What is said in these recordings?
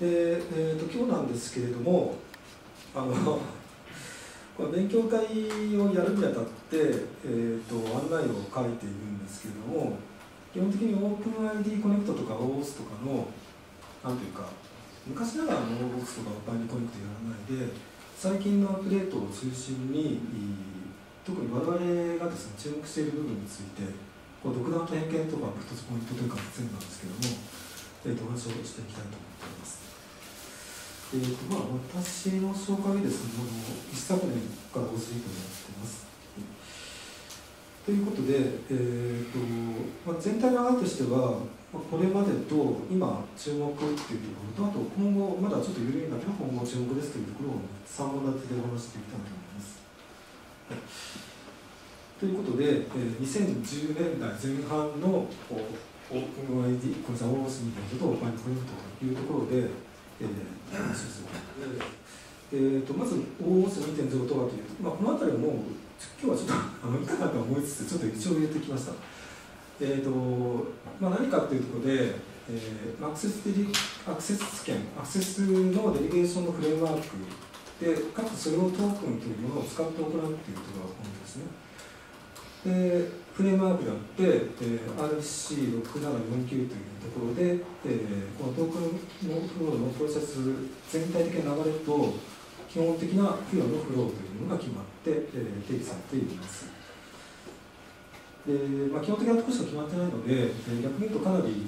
で、えーと、今日なんですけれどもあの これ勉強会をやるにあたって、えーと、案内を書いているんですけれども基本的に OpenID コネクトとか OAuth とかのなんていうか昔ながらの OAuth とか OpenID コネクトやらないで最近のアップデートを中心に特に我々がですね注目している部分についてこう独断と偏見とか一つポイントというか全部なんですけども、えー、とお話をしていきたいと思っております。えーとまあ、私の紹介ですね、あの一昨年からご随分やってます。ということで、えーとまあ、全体の流れとしては、まあ、これまでと今注目っていうところと、あと今後、まだちょっと緩いんだけど、今後注目ですというところを3本立てでお話していきたいと思います。はいということで、えー、2010年代前半のオープン ID、これさ、オースミートとオーパンコネクトというところで、えー、話をする。えーと、まず OOS2.0 とはというと、まあ、この辺りはもう今日はちょっとあのいかなと思いつつちょっと一応入れてきました、えーとまあ、何かというところで、えー、アクセスデリアクセス権アクセスのデリゲーションのフレームワークでかつそれをトークンというものを使って行うというところがポイントですねでフレームワークであって、えー、RC6749 というところで、えー、このトークンのフローのプロセス全体的な流れと基本的な付与のフローというのが決まって、えー、定義されています。でまあ、基本的なところしか決まってないので、えー、逆に言うとかなり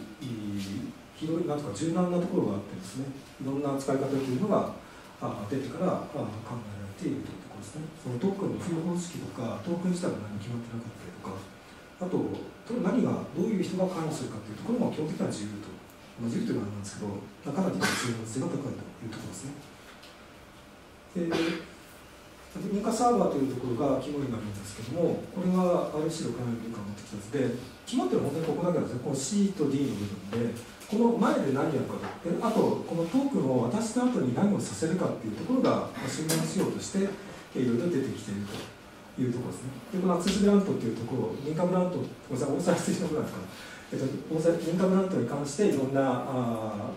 広いなんとか柔軟なところがあってですねいろんな使い方というのがあ出てからあ考えられているねそのトークンの付与方式とかトークン自体が何も決まってなかったりとかあと何がどういう人が関与するかというところも基本的には自由と、まあ、自由というのはなんですけどかなり重要性が高いというところですね。で認可サーバーというところが肝になるんですけどもこれは RC の関連文化を持ってきたやつで肝っていうのは本当にここだけなんですねこの C と D の部分でこの前で何やるかであとこのトークンを渡した後に何をさせるかっていうところが信頼しようとしていろいろ出てきているというところですね。で、このアクセスブラントっていうところ、認可ブラント、ごめんなさい、大沢失礼のブラントかな。えっと、認可ブラントに関していろんなあ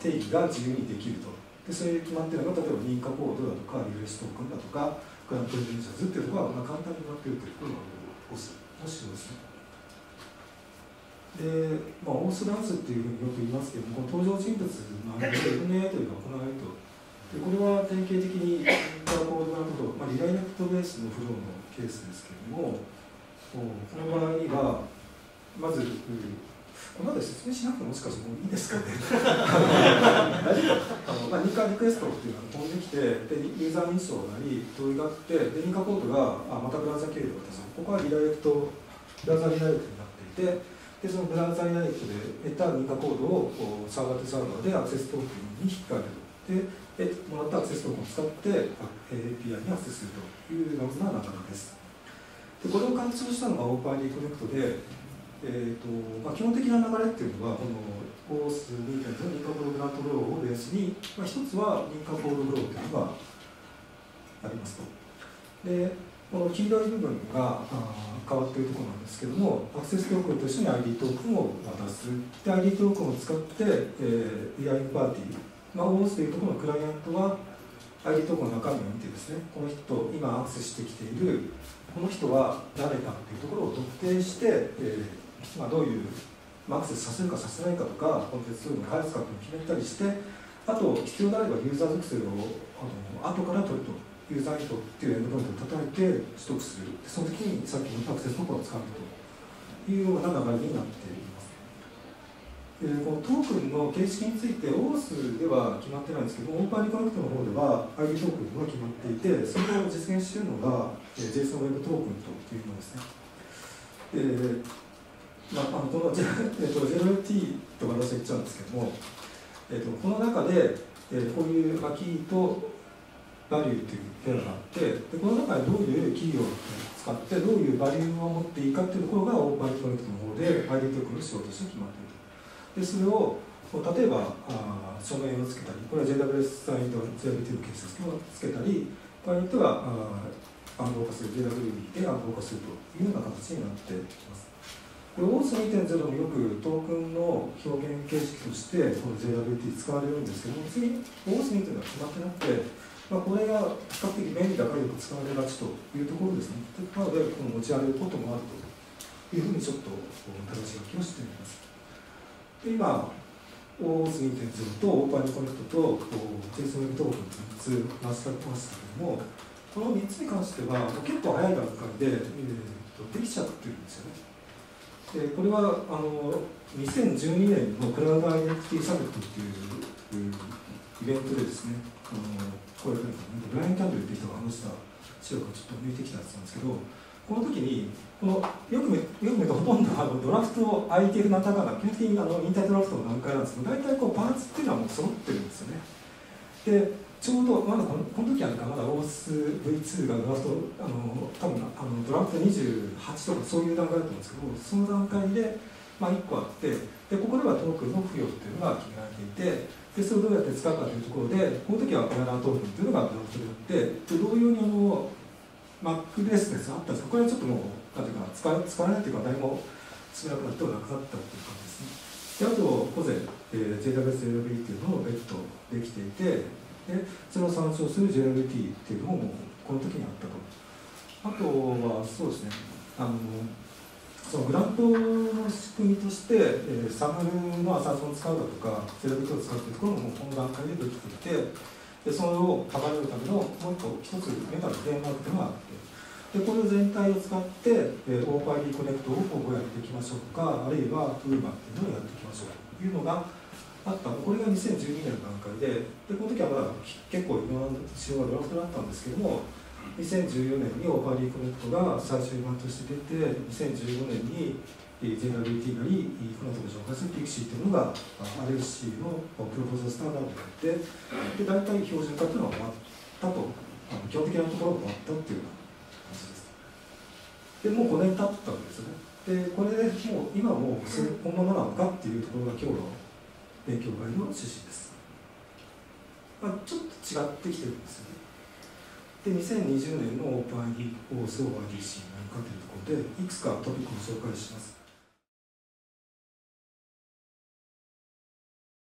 定義が自由にできると。で、それ決まってるのが、例えば認可コードだとか、US トークンだとか、グラントレベンシャーズっていうところは、まあ、簡単になっているというところが押す、押しですね。で、まあ、オースダンスっていうふうによく言いますけども、この登場人物の間で NA というのが行われるとでこれは典型的にリダイレクトベースのフローのケースですけれどもこの場合にはまずこの後説明しなくてもしかしてもういいですかね。大丈夫。あの、まあ、認可リクエストっていうのが飛んできてでユーザー認証なり問いがあってで認可コードがあまたブラウザ経由で渡す。ここはリダイレクトブラウザリダイレクトになっていてでそのブラウザリダイレクトで得た認可コードをサーバーとサーバーでアクセストークンに引き換える。ででもらったアクセストークンを使って API にアクセスするというような流れです。でこれを開発したのが OpenID コネクトで、えーとまあ、基本的な流れっていうのはこの OS2.0 の認可コード grant flow をベースに、まあ、一つは認可コードローというのがありますと。でこの黄色い部分が変わっているところなんですけども、アクセストークンと一緒に ID トークンを渡す。で、ID トークンを使って、えー、EIN パーティー、まあ、OS というところのクライアントは ID トークの中身を見てですねこの人今アクセスしてきているこの人は誰かっていうところを特定して、えーまあ、どういう、アクセスさせるかさせないかとかコンテンツツールの開発かっていうのを決めたりしてあと必要であればユーザー属性をあの後から取るとUserInfo っていうエンドポイントを叩いて取得する。その時にさっきのアクセストークンを使うというような流れになっていますえー、このトークンの形式について OAuth では決まってないんですけど OpenID Connect の方では ID トークンが決まっていてそれを実現しているのが、えー、JSON Web トークンというものですね。えまあ、あのこの、えー、と JWT と私は言っちゃうんですけども、えー、とこの中で、えー、こういう、まあ、キーとバリューというペアがあってでこの中でどういうキーを使ってどういうバリューを持っていいかっていうところが OpenID Connect の方で ID トークンの仕様として決まっている。でそれを例えばあ署名をつけたりこれは JWS signed JWT のケースですけどつけたり場合によっては暗号化する JWE で暗号化するというような形になっています。これ OS2.0 もよくトークンの表現形式としてこの JWT 使われるんですけども次 OS2.0 は決まってなくて、まあ、これが比較的便利だからよく使われがちというところですね。なのでこの持ち歩くこともあるというふうにちょっと正し書きをしてみます。で今 OS2.0 とオーパーコネクトと JSON トークンの3つ話し合ってましたけどもこの3つに関しては結構早い段階で、えー、とできちゃってるんですよね。でこれはあの2012年のクラウドアイデンティティサミットっていうイベントでですねあのこれブライン・キャンドルっていう人が話した資料がちょっと抜いてきたやつなんですけどこの時にこのよく見よく見るとほとんどあのドラフト ITF なたかが基本的にあのインタドラフトの段階なんですけど大体こうパーツっていうのはもう揃ってるんですよね。でちょうどまだこのこの時はなんかまだオース V2 がドラフトあの多分あのドラフト28とかそういう段階だったんですけどその段階で、まあ、1個あってでここではトークンの付与っていうのが決められていてでそれをどうやって使うかというところでこの時はペアラートークンっていうのがドラフトであってで同様にあの Mac ベースです。あったんですがこれはちょっともうなんていうか使使わないというか誰も少なくなってはなくなったっていう感じですね。であと午前、えー、JWS-LB っていうのを別途できていてでそれを参照する JLT っていうのもこの時にあったと。あとはそうですね。あのそのグラントの仕組みとして、えー、サムルのアサーションを使うだとか JLT を使うというところもこの段階でできていてでそれをカバーるためのもう一個一つメタルフレームワークというのがあってでこれ全体を使って、えー、オーパーリーコネクトを今後やっていきましょうかあるいはウーバーっていうのをやっていきましょうというのがあった。これが2012年の段階ででこの時はまだ結構いろんな仕様がドラフトだったんですけども2014年に OpenID Connect が最終版として出て2015年に JWT なりこの後ご紹介する PKCE というのが RFC の Proposed Standard になってで大体標準化というのは終わったとあの基本的なところが終わったっていうような感じです。でもう5年経ったわけですよね。でこれでもう今もうこのままなのかっていうところが今日の勉強会の趣旨です、まあ、ちょっと違ってきてるんですよね。で2020年のオープン ID オースオーバー DC 何かというところでいくつかトピックを紹介します。